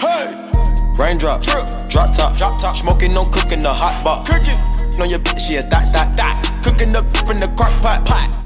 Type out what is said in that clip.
Hey, Raindrop, Drip. drop top, Drop top. Smoking, no cooking, the hot pot. cooking. On your bitch, she a that, that, that. Cooking up in the crock pot, pot.